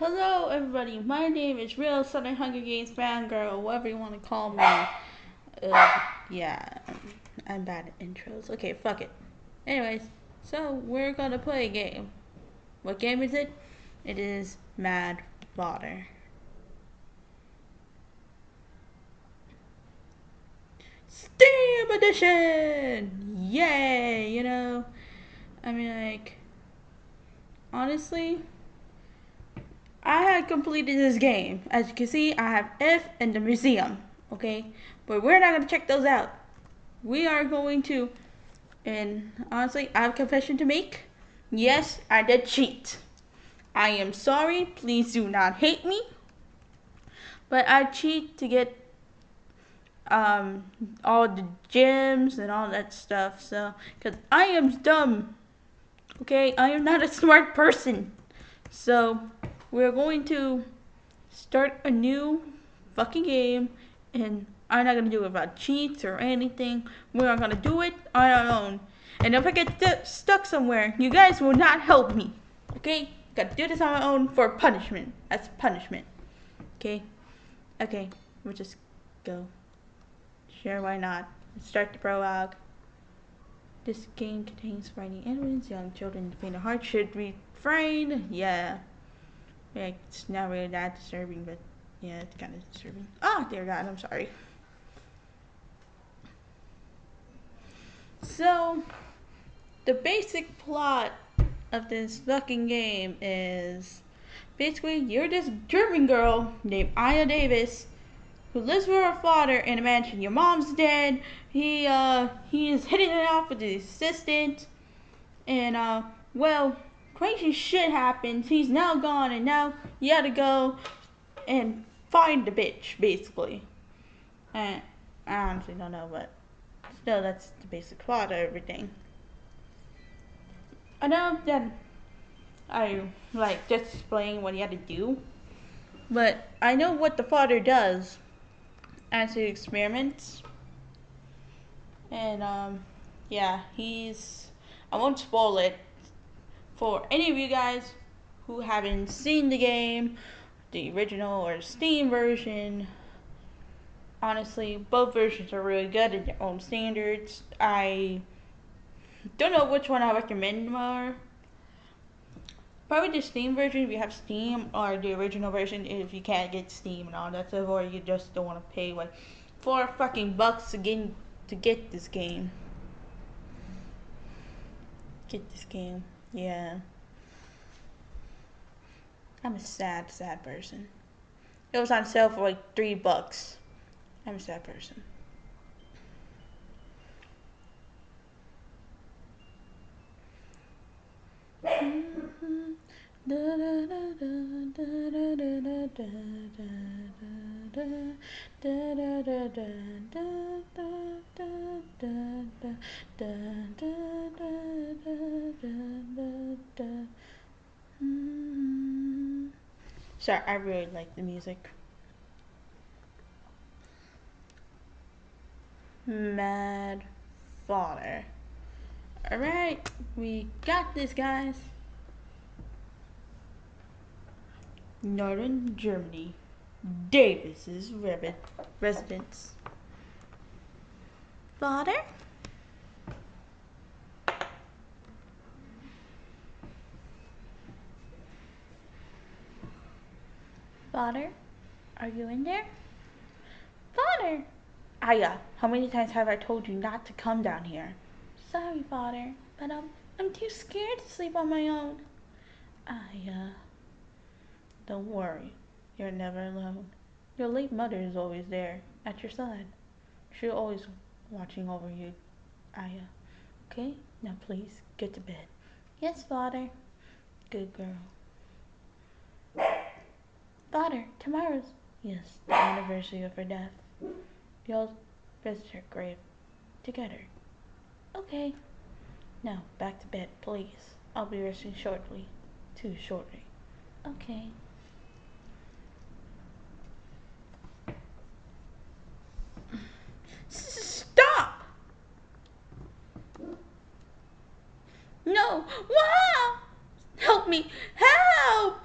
Hello, everybody. My name is Real Southern Hunger Games fangirl, whatever you want to call me. Uh, yeah, I'm bad at intros. Okay, fuck it. Anyways, so we're gonna play a game. What game is it? It is Mad Father. Steam Edition! Yay! You know, I mean, like, honestly, I had completed this game. As you can see, I have F and the museum. Okay, but we're not gonna check those out. We are going to, and honestly, I have a confession to make. Yes, I did cheat. I am sorry. Please do not hate me. But I cheat to get um all the gems and all that stuff. So, cause I am dumb. Okay, I am not a smart person. So, we're going to start a new fucking game and I'm not gonna do it about cheats or anything. We're not gonna do it on our own. And if I get st stuck somewhere, you guys will not help me. Okay? Gotta do this on my own for punishment. That's punishment. Okay? Okay, we'll just go. Sure, why not? Let's start the prologue. This game contains frightening enemies. Young children with faint heart should refrain. Yeah. Yeah, it's not really that disturbing, but yeah, it's kind of disturbing. Oh, dear God, I'm sorry. So, the basic plot of this fucking game is basically you're this German girl named Aya Drevis who lives with her father in a mansion. Your mom's dead. He uh he is hitting it off with his assistant, and uh well crazy shit happens. He's now gone, and now you gotta go and find the bitch, basically. And I honestly don't know, but still, that's the basic plot of everything. I know that I like just explain what you had to do, but I know what the father does as he experiments, and um, yeah, he's. I won't spoil it for any of you guys who haven't seen the game, the original or Steam version. Honestly, both versions are really good in their own standards. I don't know which one I recommend more. Probably the Steam version if you have Steam, or the original version if you can't get Steam and all that stuff, or you just don't want to pay like four fucking bucks again to get this game. Get this game, yeah. I'm a sad, sad person. It was on sale for like three bucks. I'm a sad person. Sorry, I really like the music. Mad Father. Alright, we got this, guys. Northern Germany. Drevis's residence. Father? Father? Are you in there? Father! Aya, uh, how many times have I told you not to come down here? Sorry, Father, but I'm, I'm too scared to sleep on my own. Aya. Don't worry, you're never alone. Your late mother is always there, at your side. She's always watching over you, Aya. Okay? Now please, get to bed. Yes, Father. Good girl. Father, tomorrow's, yes, the anniversary of her death. You'll visit her grave together. Okay. Now, back to bed, please. I'll be resting shortly. Too shortly. Okay. Wow! Help me! Help!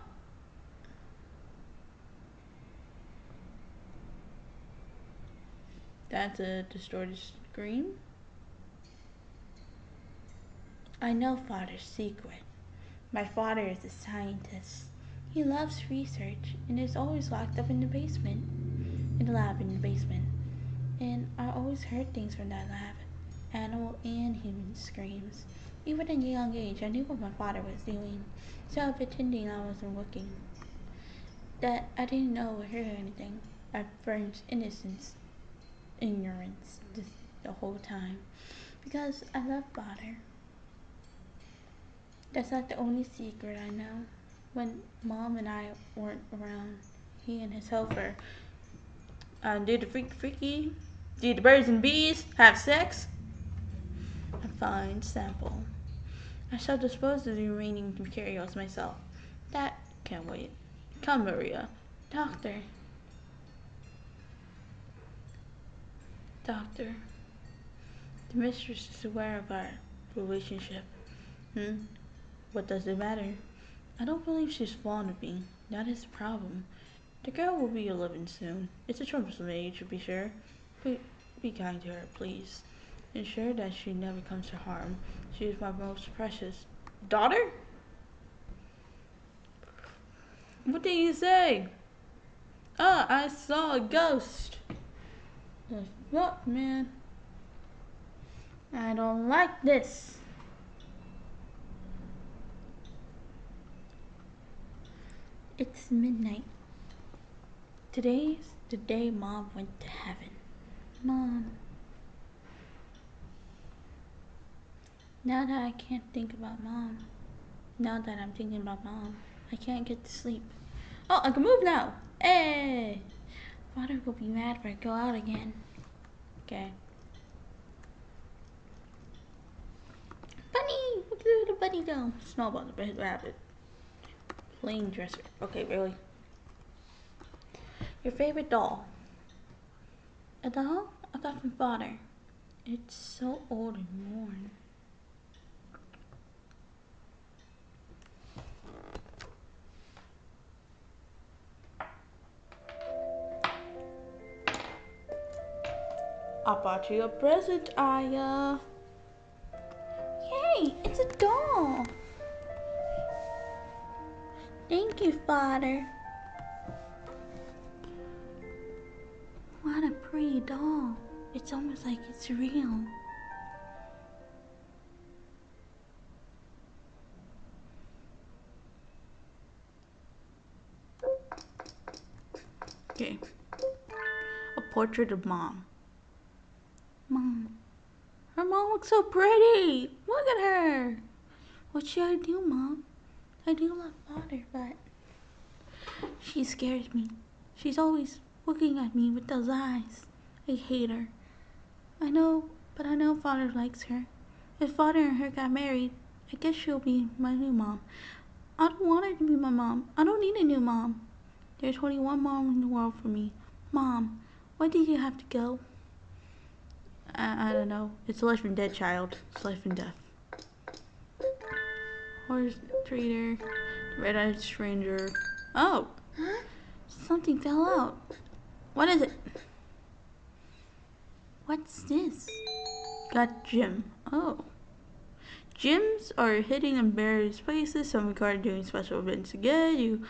That's a distorted screen. I know father's secret. My father is a scientist. He loves research and is always locked up in the basement, in the lab in the basement. And I always heard things from that lab. Animal and human screams. Even at a young age, I knew what my father was doing. So I pretending I wasn't looking. That I didn't know or hear anything. I burned innocence, ignorance the whole time. Because I love father. That's not the only secret I know when mom and I weren't around, he and his helper. Uh, did the freak freaky? Did the birds and bees have sex? A fine sample. I shall dispose of the remaining materials myself. That can't wait. Come, Maria. Doctor. Doctor. The mistress is aware of our relationship. Hmm? What does it matter? I don't believe she's fond of me. That is the problem. The girl will be eleven soon. It's a troublesome age, to be sure. But be kind to her, please. Ensure that she never comes to harm. She is my most precious daughter. What did you say? Ah, I saw a ghost. Fuck, man? I don't like this. It's midnight. Today's the day Mom went to heaven. Mom. Now that I can't think about Mom, now that I'm thinking about Mom, I can't get to sleep. Oh, I can move now. Hey! Father will be mad if I go out again. Okay. Bunny! Look at the bunny go. Snowball the red rabbit. Plain dresser. Okay, really? Your favorite doll? A doll I got from father. It's so old and worn. I bought you a present, Aya. Yay, it's a doll. Thank you, Father. What a pretty doll. It's almost like it's real. Okay. A portrait of mom. Mom. Her mom looks so pretty. Look at her. What should I do, mom? I do love father, but she scares me. She's always looking at me with those eyes. I hate her. I know, but I know father likes her. If father and her got married, I guess she'll be my new mom. I don't want her to be my mom. I don't need a new mom. There's only one mom in the world for me. Mom, why did you have to go? I, I don't know. It's life and dead, child. It's life and death. Horse trader, red-eyed stranger. Oh, huh? Something fell out. What is it? What's this? Got gem. Oh. Gems are hidden in various places. Some are doing special events again. You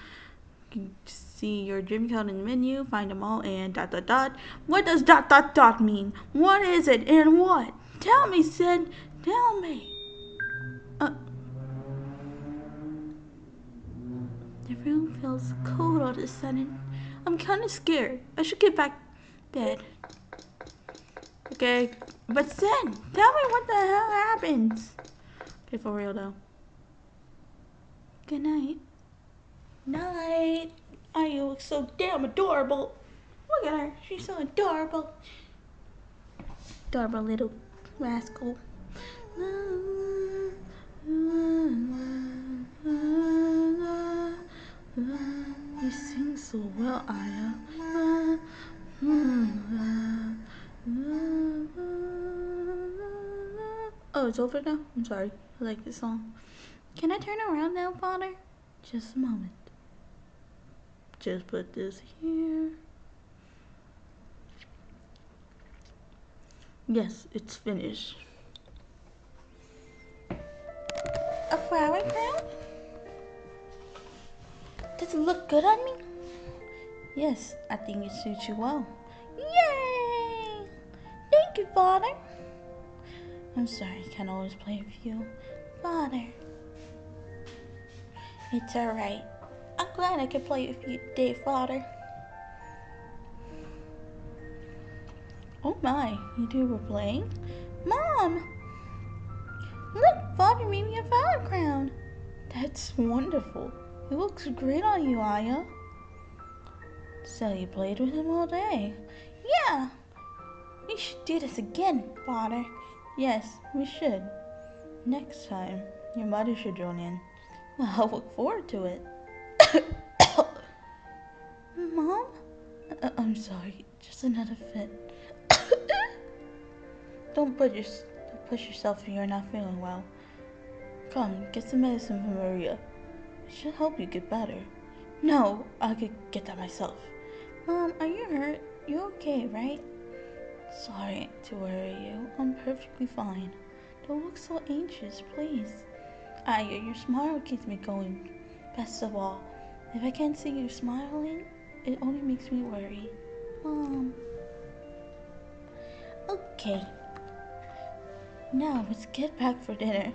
can see your gem count in the menu, find them all, and dot dot dot. What does dot dot dot mean? What is it and what? Tell me, Sid. Tell me. Uh, The room feels cold all of a sudden. I'm kind of scared. I should get back bed. Okay, but then, tell me what the hell happens. Okay, for real though. Good night. Night. Oh, you look so damn adorable. Look at her. She's so adorable. Adorable little rascal. You sing so well, Aya. Oh, it's over now? I'm sorry. I like this song. Can I turn around now, Father? Just a moment. Just put this here. Yes, it's finished. A flower crown? Does it look good on me? Yes, I think it suits you well. Yay! Thank you, Father. I'm sorry, I can't always play with you. Father. It's alright. Glad I could play with you today, Father. Oh my, you two were playing? Mom! Look, Father made me a flower crown. That's wonderful. It looks great on you, Aya. So you played with him all day? Yeah. We should do this again, Father. Yes, we should. Next time, your mother should join in. Well, I'll look forward to it. Mom? Uh, I'm sorry, just another fit. don't put your, don't push yourself if you're not feeling well. Come, get some medicine from Maria. It should help you get better. No, I could get that myself. Mom, are you hurt? You okay, right? Sorry to worry you. I'm perfectly fine. Don't look so anxious, please. Aya, your smile keeps me going. Best of all, if I can't see you smiling, it only makes me worry. Mom. Okay. Now let's get back for dinner.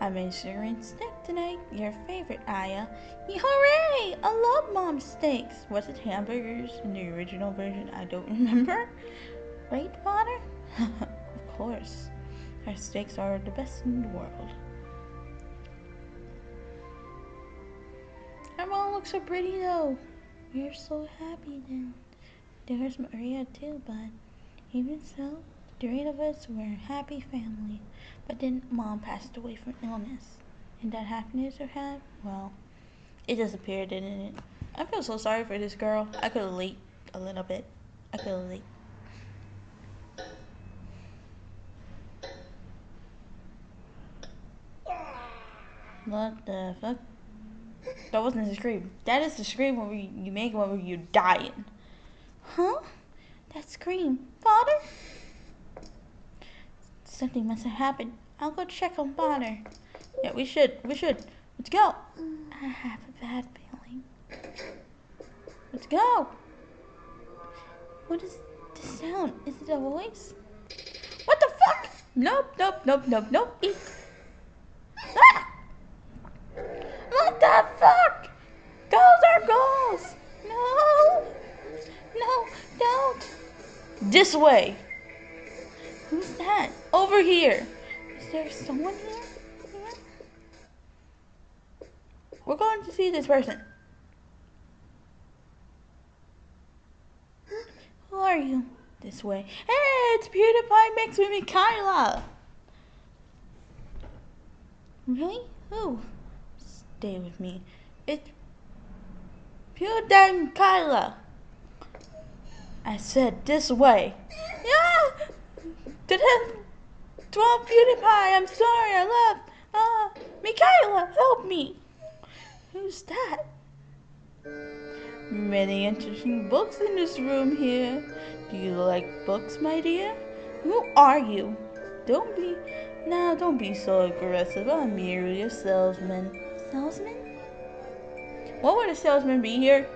I made and steak tonight. Your favorite, Aya. Hooray! I love mom's steaks. Was it hamburgers in the original version? I don't remember. Right, father? of course. Our steaks are the best in the world. Looks so pretty though. We're so happy then. There's Maria too, but even so, the three of us were a happy family. But then mom passed away from illness. And that happiness we had, well, it disappeared, didn't it? I feel so sorry for this girl. I could have leaked a little bit. I could have leaked. What the fuck? That wasn't the scream. That is the scream where you make when you're dying. Huh? That scream. Father? Something must have happened. I'll go check on Father. Yeah, we should. We should. Let's go. I have a bad feeling. Let's go. What is the sound? Is it a voice? What the fuck? Nope, nope, nope, nope, nope. This way. Who's that? Over here. Is there someone here? We're going to see this person. Who are you? This way. Hey, it's PewDiePie mixed with Mikaela. Really? Who? Stay with me. It's PewDiePie Kyla. I said this way. Yeah! Did him? Twelve PewDiePie, I'm sorry, I left. Ah, uh, Mikaela, help me. Who's that? Many interesting books in this room here. Do you like books, my dear? Who are you? Don't be, now don't be so aggressive. I'm merely a salesman. Salesman? What would a salesman be here?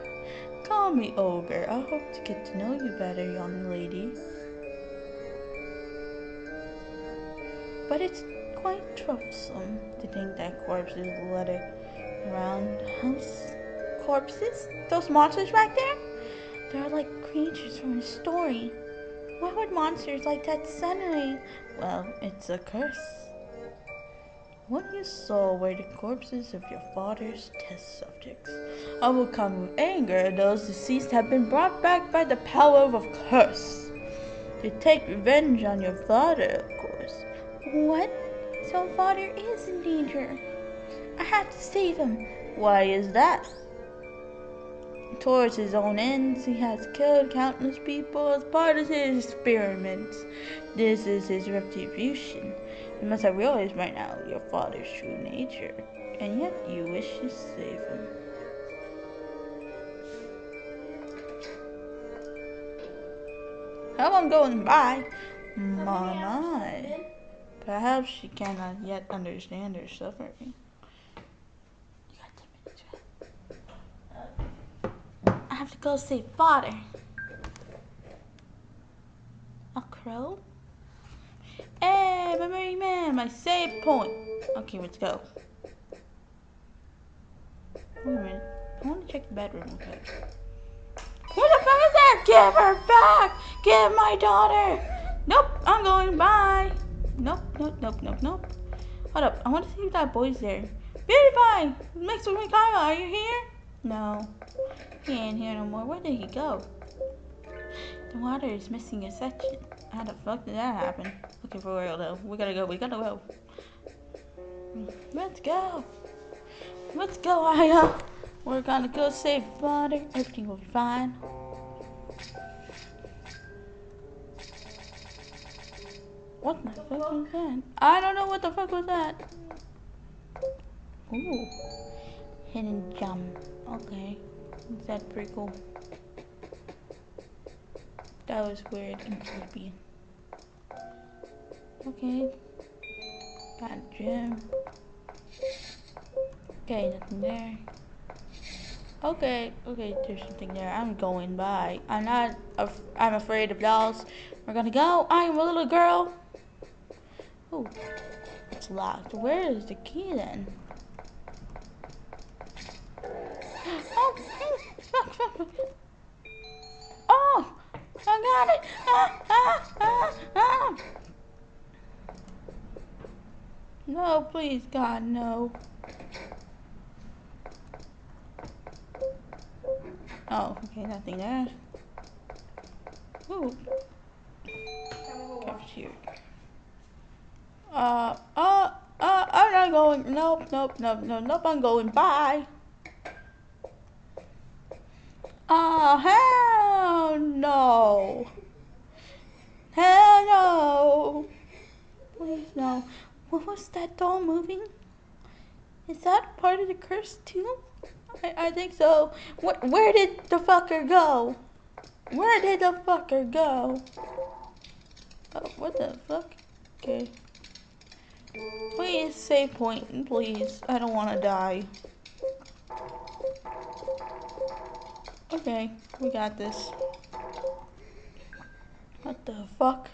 Call me Ogre. I hope to get to know you better, young lady. But it's quite troublesome to think that corpses litter around house. Corpses? Those monsters back there? They're like creatures from a story. Why would monsters like that suddenly? Well, it's a curse. What you saw were the corpses of your father's test subjects. I will come with anger those deceased have been brought back by the power of a curse. To take revenge on your father, of course. What? So father is in danger. I have to save him. Why is that? Towards his own ends, he has killed countless people as part of his experiments. This is his retribution. You must have realized right now your father's true nature, and yet you wish to save him. How I'm going by. My. Perhaps she cannot yet understand her suffering. You got 10 minutes, I have to go save father. A crow? My main man, my save point. Okay, let's go. Wait a minute. I want to check the bedroom quick. Where the fuck is that? Give her back! Give my daughter! Nope, I'm going. Bye. Nope, nope, nope, nope, nope. Hold up. I want to see if that boy's there. PewDiePie! Mixed with Mikhail, are you here? No. He ain't here no more. Where did he go? The water is missing a section. How the fuck did that happen? Okay, for real though. We gotta go. We gotta go. Let's go. Let's go, Aya. We're gonna go save water. Everything will be fine. What the fuck was that? I don't know what the fuck was that. Ooh. Hidden gem. Okay. That's pretty cool. That was weird and creepy. Okay. Got a gem. Okay, nothing there. Okay, okay, there's something there. I'm going by. I'm not, af I'm afraid of dolls. We're gonna go. I am a little girl. Oh, it's locked. Where is the key then? Oh, got it. No, please, God, no. Oh, okay, nothing there. Ooh. Cafeteria. Uh, uh, uh, I'm not going. Nope, nope, nope, nope, nope, I'm going. Bye. Oh, hell no. Hell no. Please, no. What was that doll moving? Is that part of the curse too? I, I think so. Where, where did the fucker go? Where did the fucker go? Oh, what the fuck? Okay. Please save point, please. I don't want to die. Okay, we got this. What the fuck?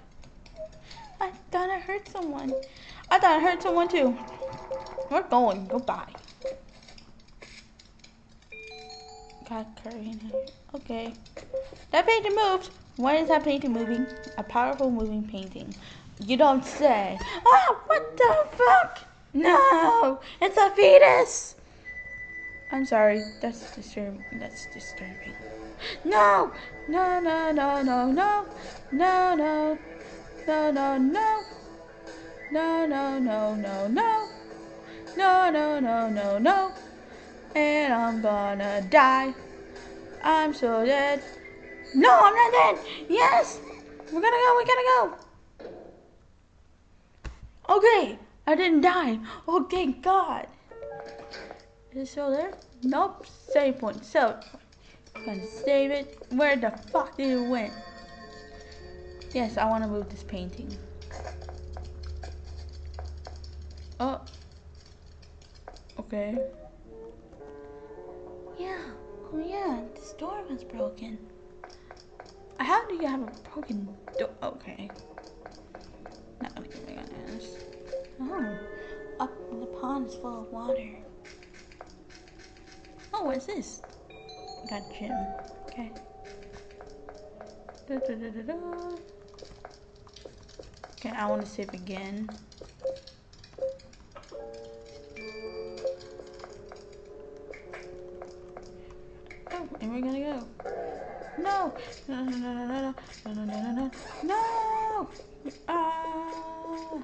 I thought I hurt someone. I thought I hurt someone too. We're going. Goodbye. Got curry in here. Okay. That painting moved. Why is that painting moving? A powerful moving painting. You don't say. Ah, what the fuck? No, it's a fetus. I'm sorry. That's disturbing. That's disturbing. No, no, no, no, no, no, no, no, no, no, no. No, no, no, no, no. No, no, no, no, no. And I'm gonna die. I'm so dead. No, I'm not dead. Yes. We're gonna go. We gotta go. Okay. I didn't die. Oh, thank God. Is it still there? Nope. Save point. So, gonna save it. Where the fuck did it went? Yes, I want to move this painting. Oh. Okay. Yeah. Oh yeah, this door was broken. How do you have a broken door? Okay. Not anything honest. Oh. Up the pond is full of water. Oh, what's this? Got gem. Okay. Da, da, da, okay, I want to save again. And we're gonna go. No! No, no, no, no, no, no, no, no, no, no! Ah!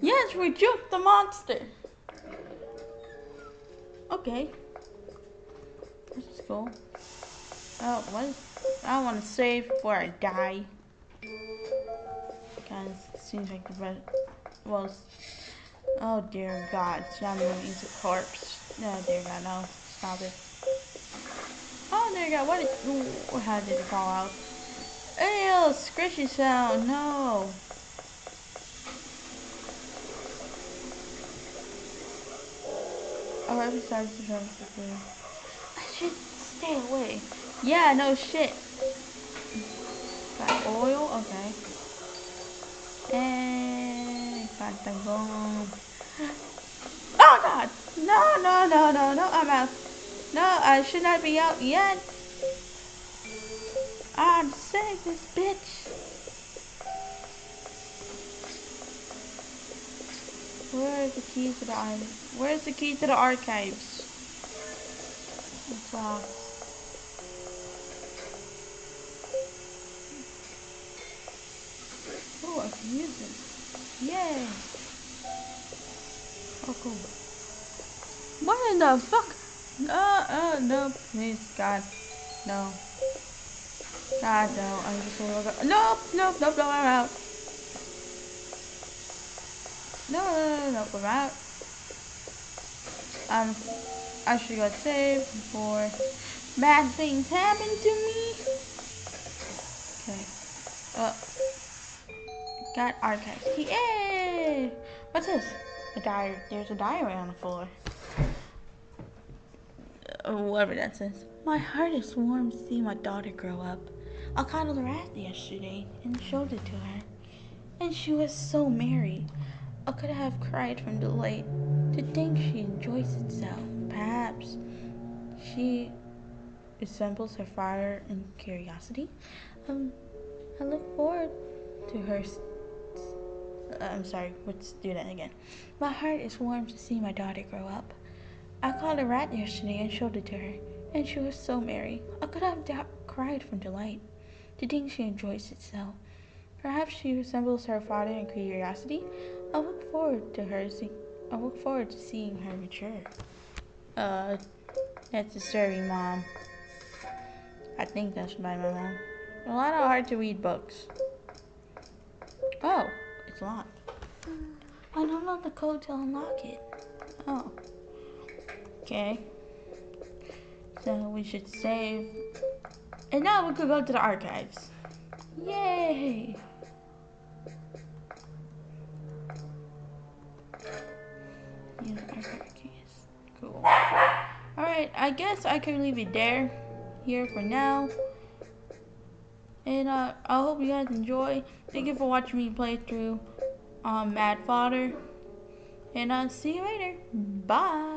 Yes, we juked the monster! Okay. Let's go. Oh, what? I want to save before I die. Kind of seems like the red. Well, oh dear God, Johnny is a corpse. No, there you go. No, stop it. Oh, there you go. What? Ooh, how did it fall out? Ew, squishy sound, no. Oh, every starts to to I should stay away. Yeah, no shit. Got oil, okay. And got the bomb. No, no, no, no, no, I'm out. No, I should not be out yet. I'm save this bitch. Where is the key to the island? Where's the key to the archives? It's locked. Oh, I can use this. Yay! Oh, cool. What in the fuck? No, uh, no, please, God, no. God, no, I'm just gonna go. Nope, nope, nope, no, I'm out. No, no, no, no, I'm out. Um, I should got saved before bad things happen to me. Okay. Uh, got archives. Yay! What's this? A diary. There's a diary on the floor. Uh, whatever that says. My heart is warm to see my daughter grow up. I cuddled her ass yesterday and showed it to her. And she was so merry. I could have cried from delight to think she enjoys itself. Perhaps she resembles her fire and curiosity. Um, I look forward to her. Uh, I'm sorry, let's do that again. My heart is warm to see my daughter grow up. I caught a rat yesterday and showed it to her, and she was so merry. I could have cried from delight to think she enjoys itself. Perhaps she resembles her father in curiosity. I look forward to her. See- I look forward to seeing her mature. Uh, that's disturbing, mom. I think that's by my mom. A lot of hard to read books. Oh, it's locked. I don't know the code to unlock it. Oh. Okay. So we should save. And now we could go to the archives. Yay! Use archive keys. Cool. Alright, I guess I can leave it there. Here for now. And uh, I hope you guys enjoy. Thank you for watching me play through um, Mad Father. And I'll see you later. Bye.